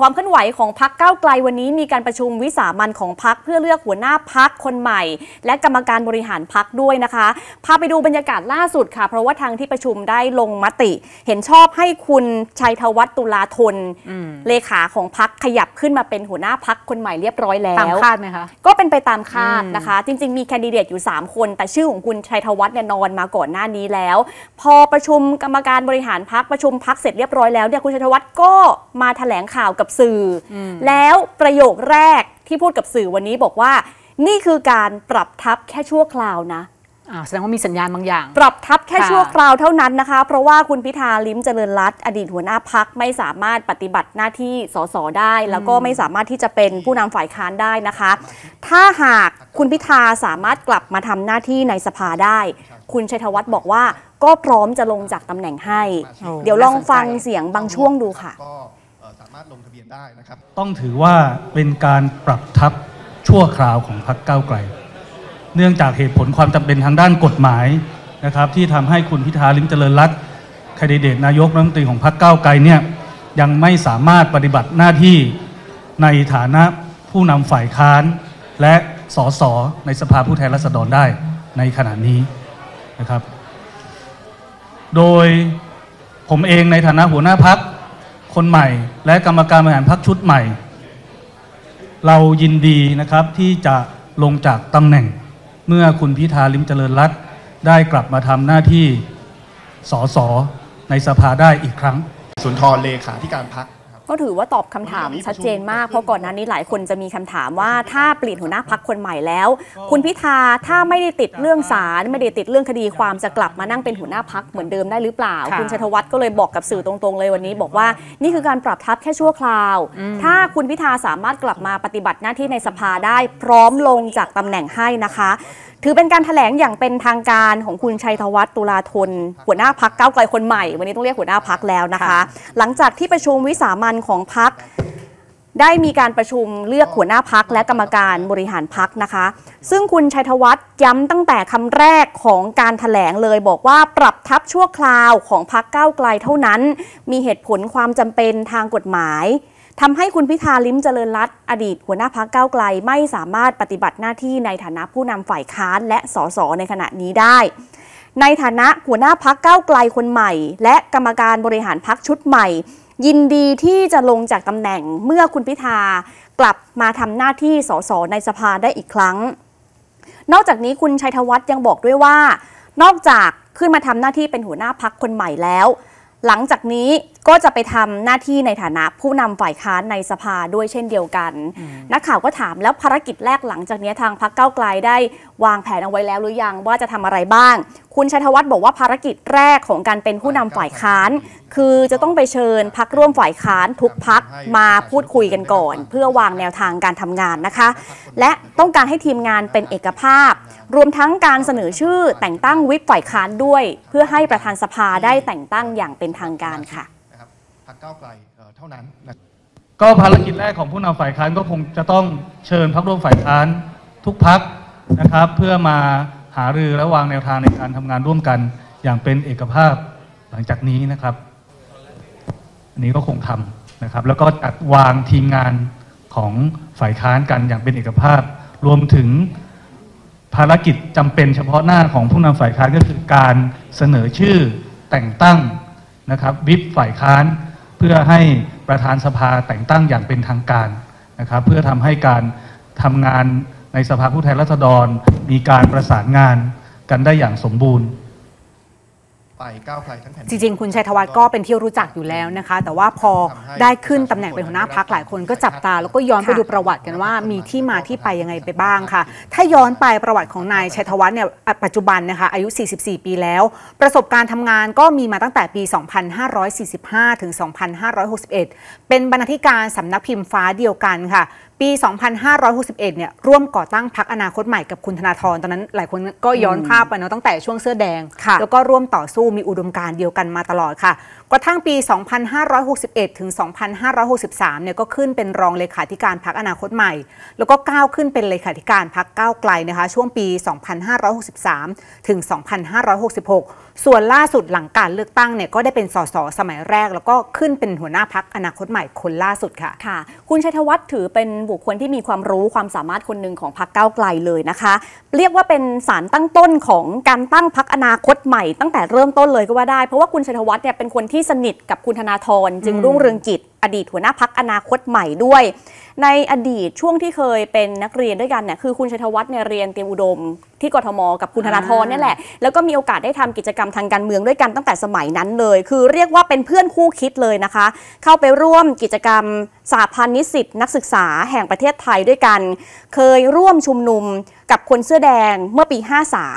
ความเคลื่อนไหวของพักเก้าวไกลวันนี้มีการประชุมวิสามันของพักเพื่อเลือกหัวหน้าพักคนใหม่ และกรรมการบริหารพักด้วยนะคะพาไปดูบรรยากาศล่าสุดค่ะ เพราะว่าทางที่ประชุมได้ลงมติ เห็นชอบให้คุณชัยธวัฒน์ตุลาธนเลขาของพักขยับขึ้นมาเป็นหัวหน้าพักคนใหม่เรียบร้อยแล้วตามคาดไหมคะก็เป็นไปตามคาดอืมนะคะ จริง ๆ มีแคนดิเดตอยู่ 3 คน แต่ชื่อของคุณชัยธวัฒน์เนี่ยนอนมาก่อนหน้านี้แล้ว พอประชุมกรรมการบริหารพักประชุมพักเสร็จเรียบร้อยแล้วเนี่ยคุณชัยธวัฒน์ก็มาแถลงข่าวกับสื่ออแล้วประโยคแรกที่พูดกับสื่อวันนี้บอกว่า นี่คือการปรับทัพแค่ชั่วคราวนะอ่าแสดงว่ามีสัญญาณบางอย่าง ปรับทัพแค่ค่ะชั่วคราวเท่านั้นนะคะ เพราะว่าคุณพิธาลิ้มเจริญรัตน์อดีตหัวหน้าพักไม่สามารถปฏิบัติหน้าที่สสได้ แล้วก็ไม่สามารถที่จะเป็นผู้นำฝ่ายค้านได้นะคะ ถ้าหากคุณพิธาสามารถกลับมาทำหน้าที่ในสภาได้ คุณชัยธวัฒน์บอกว่าก็พร้อมจะลงจากตำแหน่งให้โอ้เดี๋ยวลองฟังน่าสนใจเสียงบางช่วงดูค่ะก็เอ่อสารถลงทะเบียนได้นะครับ ต้องถือว่าเป็นการปรับทับชั่วคราวของพรรคก้าวไกล เนื่องจากเหตุผลความจำเป็นทางด้านกฎหมายนะครับที่ทำให้คุณพิธาลิ้มเจริญรัตน์คนดิเดตนายกรัฐมนตรีของพรรคก้าวไกลเนี่ยยังไม่สามารถปฏิบัติหน้าที่ในฐานะผู้นำฝ่ายค้าน และสสในสภาผู้แทนราษฎรได้ในขณะนี้นะครับ โดยผมเองในฐานะหัวหน้าพัก คนใหม่ และกรรมการบริหารพักชุดใหม่ เรายินดีนะครับที่จะลงจากตำแหน่ง เมื่อคุณพิธาลิมเจริญรัตน์ได้กลับมาทำหน้าที่สสในสภาได้อีกครั้ง สุนทรเลขาธิการพักค ก็ถือว่าตอบคำถามชัดเจนมาก เพราะก่อนหน้านี้หลายคนจะมีคำถามว่าถ้าเปลี่ยนหัวหน้าพักคนใหม่แล้ว คุณพิธาถ้าไม่ได้ติดเรื่องศาลไม่ได้ติดเรื่องคดีความจะกลับมานั่งเป็นหัวหน้าพักเหมือนเดิมได้หรือเปล่าค่ะคุณชัยธวัฒน์ก็เลยบอกกับสื่อตรงๆเลยวันนี้ บอกว่านี่คือการปรับทัพแค่ชั่วคราว ถ้าคุณพิธาสามารถกลับมาปฏิบัติหน้าที่ในสภาได้พร้อมลงจากตำแหน่งให้นะคะ ถือเป็นการถแถลงอย่างเป็นทางการของคุณชัยธวัฒน์ตุลาธน หัวหน้าพักก้าวไกลคนใหม่ วันนี้ต้องเรียกหัวหน้าพักแล้วนะคะค่ะหลังจากที่ประชุมวิสามันของพักได้มีการประชุมเลือกหัวหน้าพักและกรรมการบริหารพักนะคะ ซึ่งคุณชัยธวัฒน์ย้ำตั้งแต่คำแรกของการถแถลงเลยบอกว่าปรับทับชั่วคราวของพักก้าวไกลเท่านั้น มีเหตุผลความจำเป็นทางกฎหมาย ทำให้คุณพิธาลิ้มเจริญรัตอดีตหัวหน้าพักเก้าไกลไม่สามารถปฏิบัติหน้าที่ในฐานะผู้นำฝ่ายค้านและสสในขณะนี้ได้ ในฐานะหัวหน้าพักเก้าไกลคนใหม่ และกรรมการบริหารพักชุดใหม่ ยินดีที่จะลงจากตำแหน่งเมื่อคุณพิธากลับมาทำหน้าที่สสในสภาได้อีกครั้ง นอกจากนี้คุณชัยธวัฒน์ยังบอกด้วยว่า นอกจากขึ้นมาทำหน้าที่เป็นหัวหน้าพักคนใหม่แล้ว หลังจากนี้ ก็จะไปทำหน้าที่ในฐานะผู้นำฝ่ายค้านในสภาด้วยเช่นเดียวกัน นักข่าวก็ถามแล้วภารกิจแรกหลังจากนี้ทางพักเก้าวไกลได้วางแผนเอาไว้แล้วหรือยังว่าจะทำอะไรบ้าง คุณชัยธวัฒน์บอกว่าภารกิจแรกของการเป็นผู้นำฝ่ายค้าน คือจะต้องไปเชิญพักร่วมฝ่ายค้านทุกพักมาพูดคุยกันก่อน เพื่อวางแนวทางการทำงานนะคะ และต้องการให้ทีมงานเป็นเอกภาพ รวมทั้งการเสนอชื่อแต่งตั้งวิปฝ่ายค้านด้วย เพื่อให้ประธานสภาได้แต่งตั้งอย่างเป็นทางการค่ะ นะครับพักก้าวไกลเท่านั้นนะก็ภารกิจแรกของผู้นำฝ่ายค้านก็คงจะต้องเชิญพักร่วมฝ่ายค้านทุกพักนะครับ เพื่อมาหารือและวางแนวทางในการทำงานร่วมกันอย่างเป็นเอกภาพหลังจากนี้นะครับ อันนี้ก็คงทำนะครับ แล้วก็จัดวางทีมงานของฝ่ายค้านกันอย่างเป็นเอกภาพ รวมถึงภารกิจจำเป็นเฉพาะหน้าของผู้นำฝ่ายค้านก็คือการเสนอชื่อแต่งตั้งนะครับวิปฝ่ายค้าน พื่อให้ประธานสภาแต่งตั้งอย่างเป็นทางการนะครับ เพื่อทำให้การทำงานในสภาผู้แทนราษฎร มีการประสานงานกันได้อย่างสมบูรณ์ ไปก้าวไกลทั้งแผ่นดินจริงๆ คุณชัยธวัฒน์ก็เป็นที่รู้จักอยู่แล้วนะคะ แต่ว่าพอได้ขึ้นตำแหน่งเป็นหัวหน้าพักหลายคนก็จับตา แล้วก็ย้อนไปดูประวัติกันว่ามีที่มาที่ไปยังไงไปบ้างค่ะ ถ้าย้อนไปประวัติของนายชัยธวัฒน์เนี่ยอะปัจจุบันนะคะอายุ 44 ปีแล้ว ประสบการณ์ทำงานก็มีมาตั้งแต่ปี 2545 ถึง 2561 เป็นบรรณาธิการสำนักพิมพ์ฟ้าเดียวกันค่ะ ปี 2561 เนี่ยร่วมก่อตั้งพักอนาคตใหม่กับคุณธนาธรตอนนั้นหลายคนก็ย้อนภาพไปเนาะตั้งแต่ช่วงเสื้อแดงค่ะแล้วก็ร่วมต่อสู้มีอุดมการณ์เดียวกันมาตลอดค่ะ กระทั่งปี 2561 ถึง 2563 เนี่ยก็ขึ้นเป็นรองเลขาธิการพักอนาคตใหม่ แล้วก็ก้าวขึ้นเป็นเลขาธิการพักก้าวไกลนะคะช่วงปี 2563 ถึง 2566 ส่วนล่าสุดหลังการเลือกตั้งเนี่ยก็ได้เป็นสสสมัยแรก แล้วก็ขึ้นเป็นหัวหน้าพักอนาคตใหม่คนล่าสุดค่ะค่ะ คุณชัยธวัฒน์ถือเป็นบุคคลที่มีความรู้ความสามารถคนหนึ่งของพรรคก้าวไกลเลยนะคะ เรียกว่าเป็นสารตั้งต้นของการตั้งพรรคอนาคตใหม่ ตั้งแต่เริ่มต้นเลยก็ว่าได้ เพราะว่าคุณชัยธวัฒน์เนี่ยเป็นคนที่สนิทกับคุณธนาธรจึงรุ่งเรืองกิจ อดีตหัวหน้าพักอนาคตใหม่ด้วย ในอดีตช่วงที่เคยเป็นนักเรียนด้วยกันเนี่ยคือคุณชัยธวัฒน์เนี่ยเรียนเตรียมอุดม ที่กทม กับคุณธนาธรเนี่ยแหละ แล้วก็มีโอกาสได้ทำกิจกรรมทางการเมืองด้วยกันตั้งแต่สมัยนั้นเลย คือเรียกว่าเป็นเพื่อนคู่คิดเลยนะคะ เข้าไปร่วมกิจกรรมสาพันธ์นิสิตนักศึกษาแห่งประเทศไทยด้วยกัน เคยร่วมชุมนุมกับคนเสื้อแดงเมื่อปี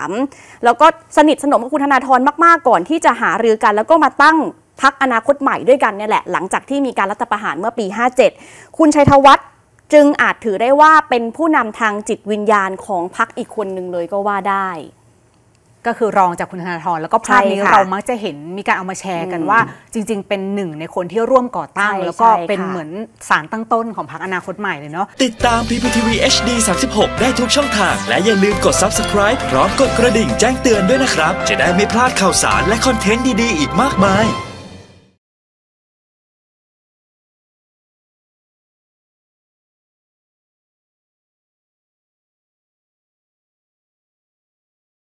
53 แล้วก็สนิทสนมกับคุณธนาธรมาก ๆ ก่อนที่จะหารือกัน แล้วก็มาตั้ง พักอนาคตใหม่ด้วยกันเนี่ยแหละ หลังจากที่มีการรัฐประหารเมื่อปี 57 คุณชัยธวัฒน์จึงอาจถือได้ว่าเป็นผู้นำทางจิตวิญญาณของพักอีกคนหนึ่งเลยก็ว่าได้ ก็คือรองจากคุณธนาธรแล้วก็ภาพนี้ใช่ค่ะเรามักจะเห็นมีการเอามาแชร์กันอืมว่า จริง ๆ เป็นหนึ่งในคนที่ร่วมก่อตั้งใช่แล้วก็ใช่เป็นค่ะเหมือนสารตั้งต้นของพรรคอนาคตใหม่เลยเนาะติดตาม PPTV HD 36 ได้ทุกช่องทาง และอย่าลืมกด Subscribe พร้อมกดกระดิ่งแจ้งเตือนด้วยนะครับ จะได้ไม่พลาดข่าวสารและคอนเทนต์ดีๆอีกมากมาย